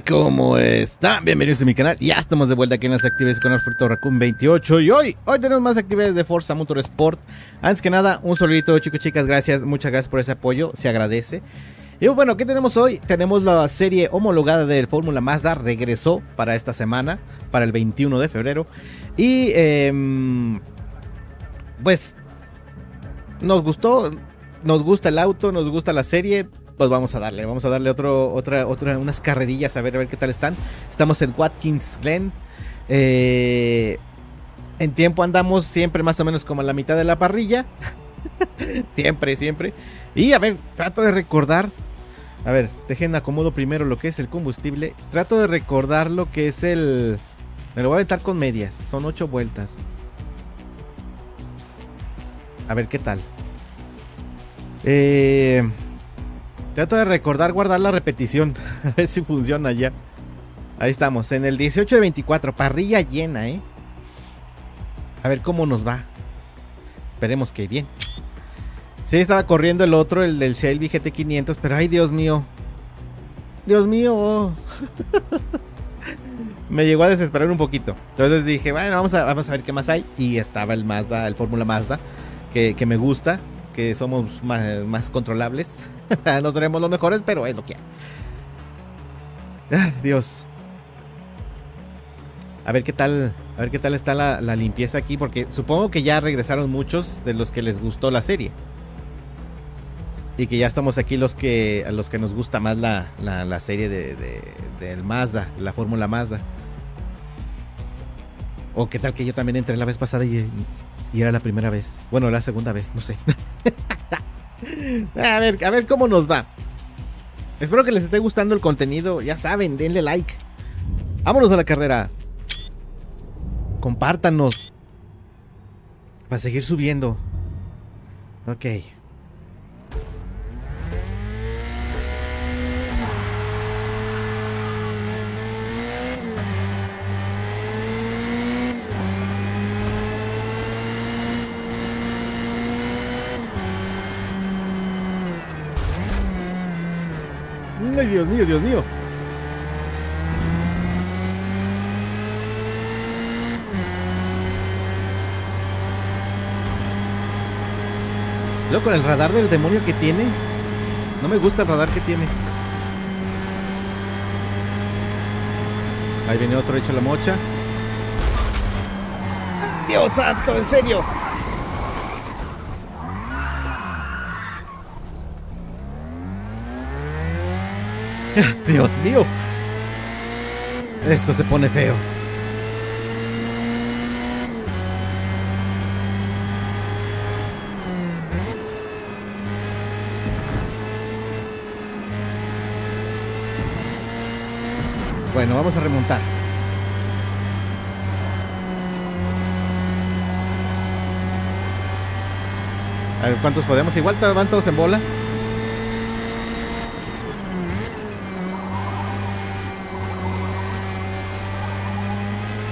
¿cómo está? Bienvenidos a mi canal. Ya estamos de vuelta aquí en las actividades con Alfredo Raccoon 28 y hoy, hoy tenemos más actividades de Forza Motorsport. Antes que nada, un solito, chicos, chicas, gracias, muchas gracias por ese apoyo, se agradece. Y bueno, ¿qué tenemos hoy? Tenemos la serie homologada del Fórmula Mazda, regresó para esta semana, para el 21 de febrero. Y eh, pues nos gustó, nos gusta el auto, nos gusta la serie, pues vamos a darle, vamos a darle otro, otra, otra, unas carrerillas a ver, a ver qué tal están. Estamos en Watkins Glen. Eh, en tiempo andamos siempre más o menos como a la mitad de la parrilla. siempre, siempre. Y a ver, trato de recordar. A ver, dejen acomodo primero lo que es el combustible. Trato de recordar lo que es el... Me lo voy a aventar con medias. Son ocho vueltas. A ver qué tal. Eh... Trato de recordar guardar la repetición. A ver si funciona ya. Ahí estamos, en el 18 de 24. Parrilla llena, ¿eh? A ver cómo nos va. Esperemos que bien. Sí, estaba corriendo el otro, el del Shelby GT500, pero ay, Dios mío. Dios mío. me llegó a desesperar un poquito. Entonces dije, bueno, vamos a, vamos a ver qué más hay. Y estaba el Mazda, el Fórmula Mazda, que, me gusta, que somos más, más controlables. no tenemos los mejores, pero es lo que hay. Ah, Dios. A ver qué tal. A ver qué tal está la, limpieza aquí. Porque supongo que ya regresaron muchos de los que les gustó la serie. Y que ya estamos aquí los que. Los que nos gusta más la, la, serie de, del Mazda. La fórmula Mazda. O qué tal que yo también entré la vez pasada y, y era la primera vez. Bueno, la segunda vez, no sé. A ver, a ver cómo nos va. Espero que les esté gustando el contenido. Ya saben, denle like. Vámonos a la carrera. Compártanos. Para seguir subiendo. Ok. Dios mío, Dios mío. Luego con el radar del demonio que tiene. No me gusta el radar que tiene. Ahí viene otro hecho la mocha. Dios santo, en serio. Dios mío. Esto se pone feo. Bueno, vamos a remontar. A ver cuántos podemos. Igual van todos en bola.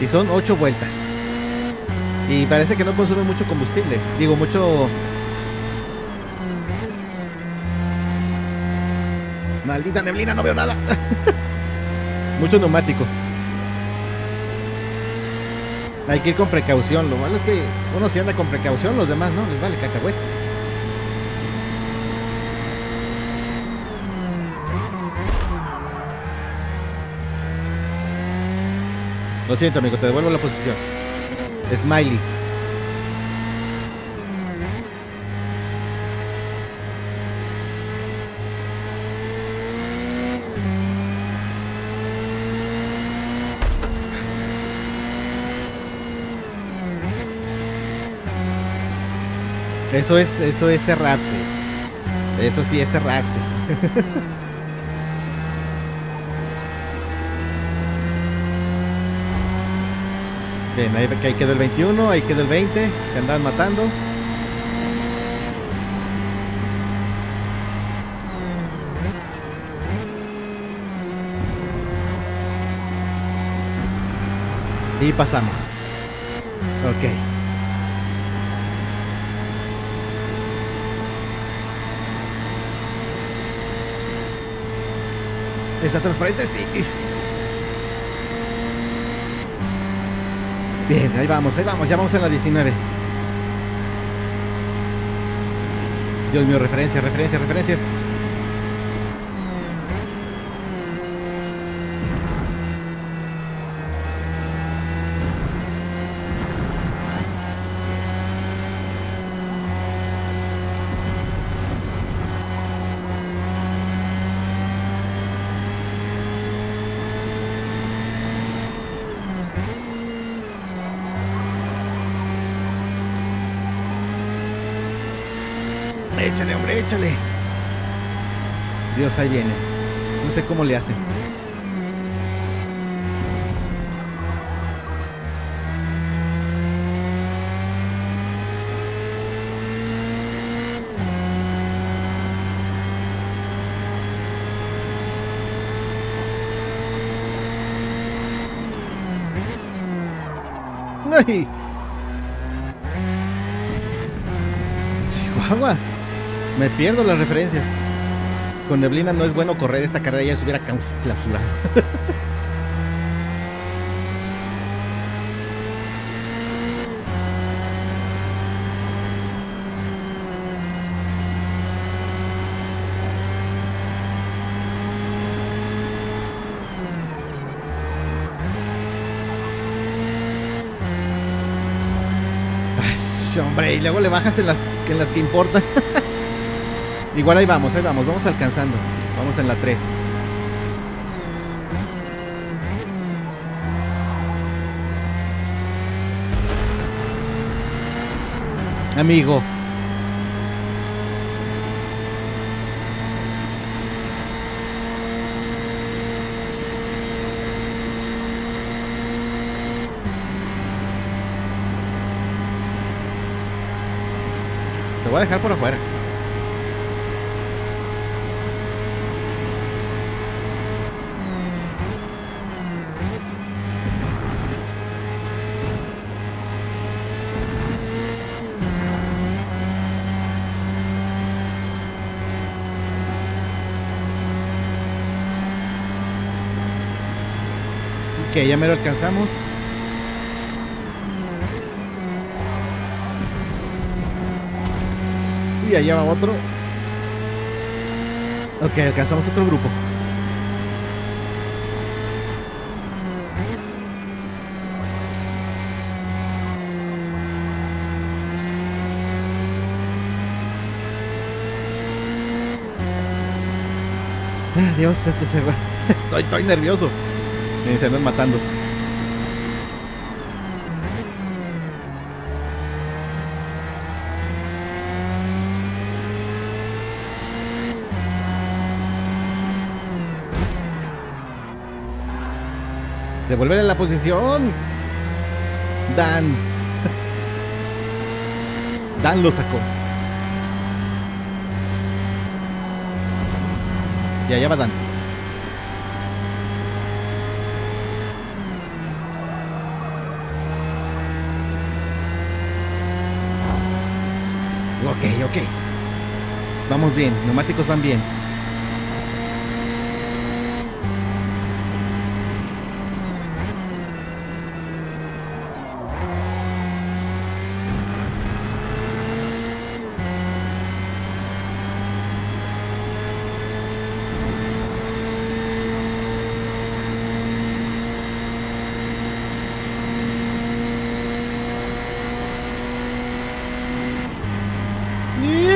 Y son 8 vueltas. Y parece que no consume mucho combustible. Digo, mucho... Maldita neblina, no veo nada. mucho neumático. Hay que ir con precaución. Lo malo es que uno si anda con precaución, los demás no, les vale cacahuete. Lo siento, amigo, te devuelvo la posición. Smiley. Eso es, eso es cerrarse. Eso sí es cerrarse. Bien, ahí, ahí quedó el 21, ahí quedó el 20, se andan matando. Y pasamos. Ok. Está transparente, sí. Bien, ahí vamos, ahí vamos, ya vamos en la 19. Dios mío, referencias, referencias, referencias. Échale, hombre, échale. Dios, ahí viene. No sé cómo le hace. ¡Ay! Chihuahua. Me pierdo las referencias. Con neblina no es bueno correr esta carrera, ya se hubiera clausurado. Ay, hombre, y luego le bajas en las, en las que importan. Igual ahí vamos, ahí vamos, vamos alcanzando. Vamos en la 3. Amigo. Te voy a dejar por afuera. Ok, ya me lo alcanzamos. Y allá va otro. Ok, alcanzamos otro grupo. Ah, Dios, esto se va. Estoy, estoy nervioso. Se andan matando. Devolverle la posición. Dan. Dan lo sacó. Y allá va Dan. Ok, ok. Vamos bien, neumáticos van bien.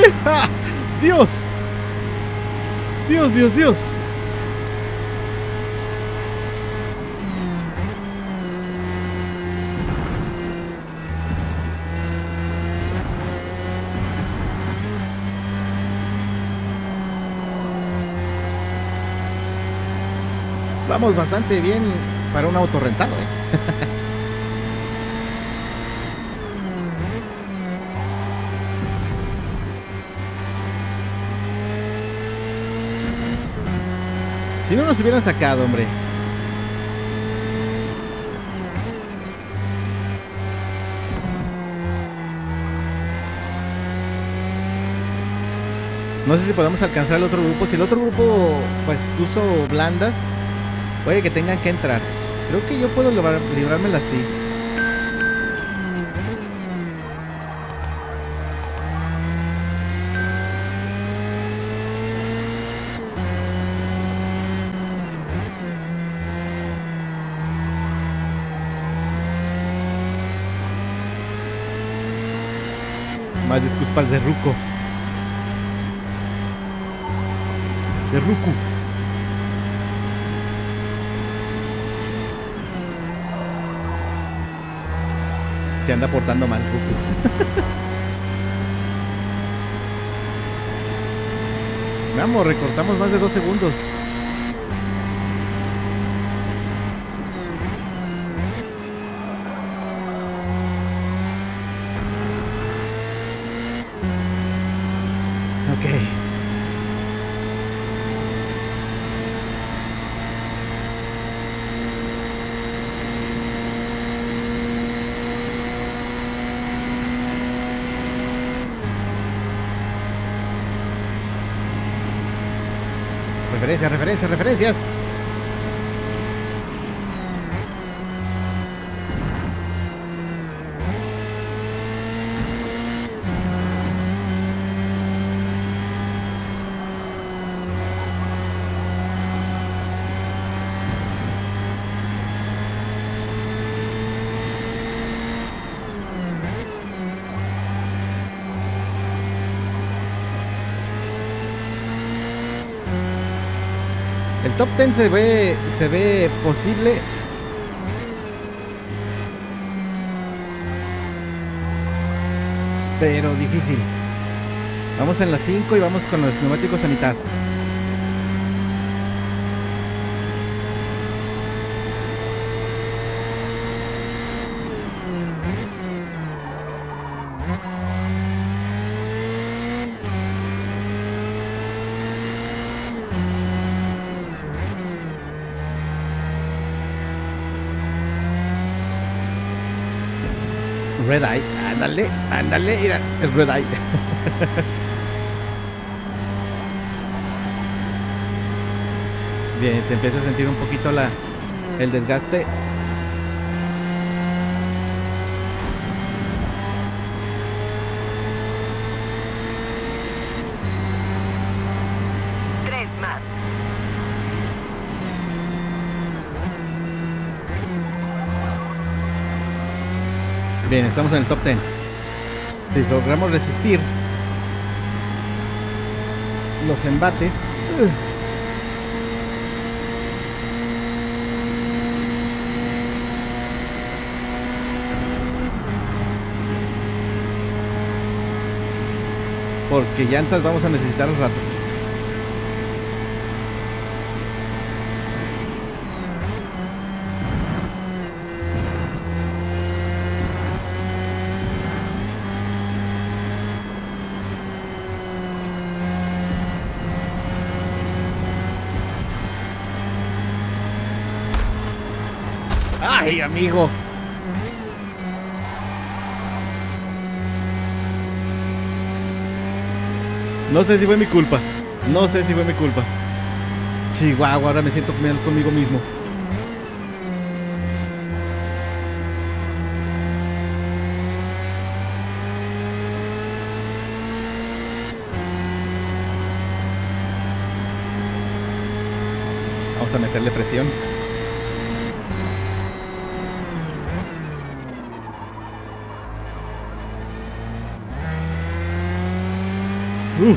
¡Ah! Dios. Dios, Dios, Dios. Vamos bastante bien para un auto rentado, ¿eh? Si no nos hubieran sacado, hombre. No sé si podemos alcanzar al otro grupo. Si el otro grupo pues puso blandas, puede que tengan que entrar. Creo que yo puedo librármela así. Más disculpas de Ruco. De Ruku. Se anda portando mal Ruku. Vamos, recortamos más de dos segundos. Ok. Referencias, referencias, referencias. El top 10 se ve, se ve posible. Pero difícil. Vamos en las 5 y vamos con los neumáticos a mitad. Red Eye. Ándale, ándale, mira, el Red Eye. Bien, se empieza a sentir un poquito la, el desgaste. Bien, estamos en el top 10. Si logramos resistir los embates. Porque llantas vamos a necesitar al rato. Ay, amigo. No sé si fue mi culpa. No sé si fue mi culpa. Chihuahua, ahora me siento mal conmigo mismo. Vamos a meterle presión. Uh.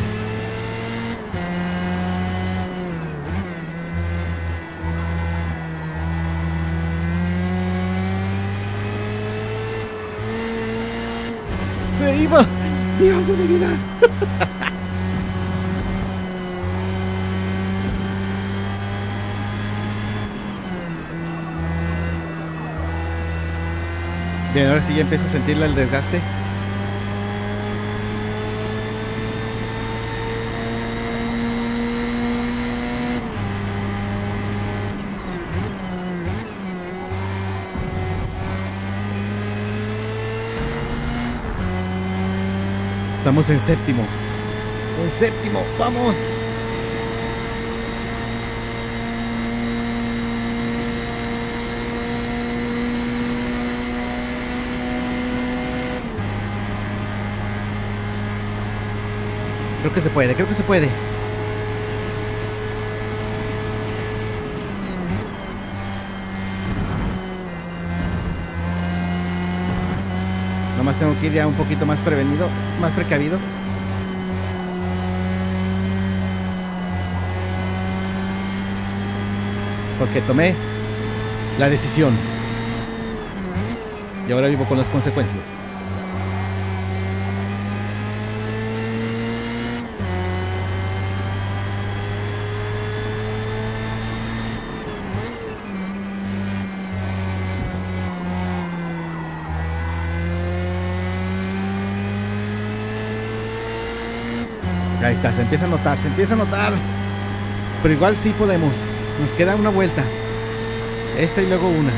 ¡Me iba! ¡Dios de mi vida! Bien, ahora sí ya empiezo a sentirle el desgaste. Estamos en séptimo. Un séptimo, vamos. Creo que se puede, creo que se puede. Nomás tengo que ir ya un poquito más prevenido, más precavido. Porque tomé la decisión. Y ahora vivo con las consecuencias. Ahí está, se empieza a notar, se empieza a notar. Pero igual sí podemos. Nos queda una vuelta. Esta y luego una.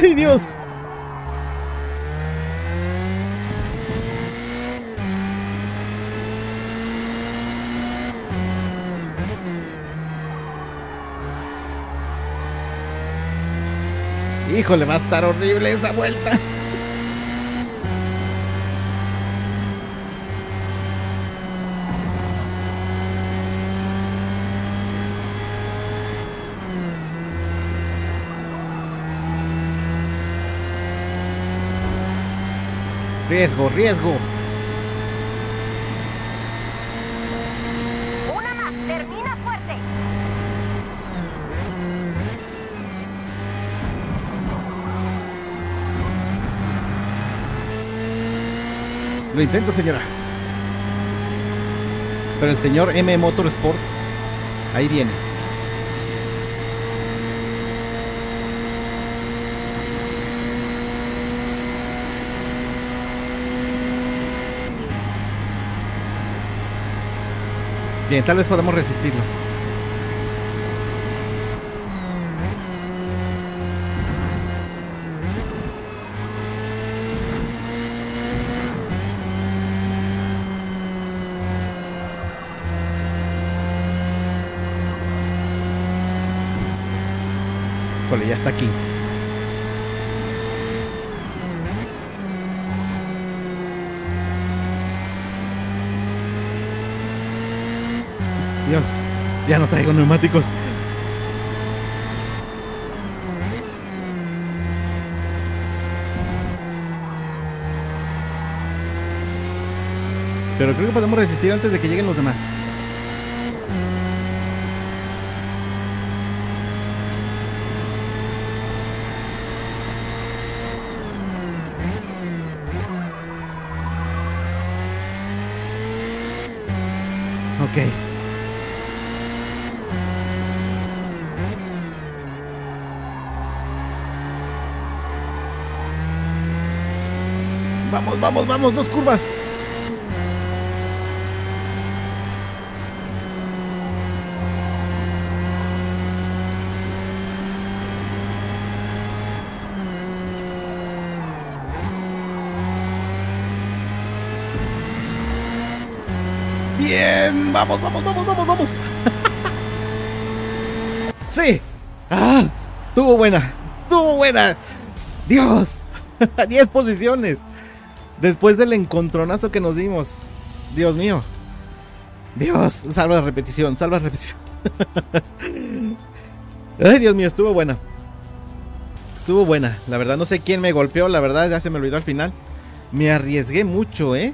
¡Ay, Dios! Híjole, va a estar horrible esa vuelta. Riesgo, riesgo. Una más, termina fuerte. Lo intento, señora. Pero el señor M Motorsport, ahí viene. Bien, tal vez podamos resistirlo. Ya está aquí. Dios, ya no traigo neumáticos. Pero creo que podemos resistir antes de que lleguen los demás. Ok. Vamos, vamos, vamos, dos curvas. Bien, vamos, vamos, vamos, vamos, vamos. sí. Ah, estuvo buena, estuvo buena. Dios, 10 posiciones. Después del encontronazo que nos dimos. Dios mío. Dios, salva la repetición, salva la repetición. Ay, Dios mío, estuvo buena. Estuvo buena. La verdad, no sé quién me golpeó. La verdad, ya se me olvidó al final. Me arriesgué mucho, ¿eh?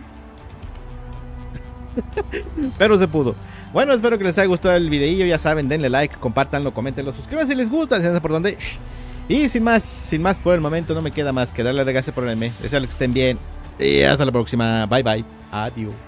Pero se pudo. Bueno, espero que les haya gustado el videillo. Ya saben, denle like, compártanlo, coméntenlo, suscríbanse si les gusta, si por dónde. Y sin más, sin más por el momento, no me queda más que darle gracias por el mes. Deseo que estén bien. Y hasta la próxima. Bye bye. Adiós.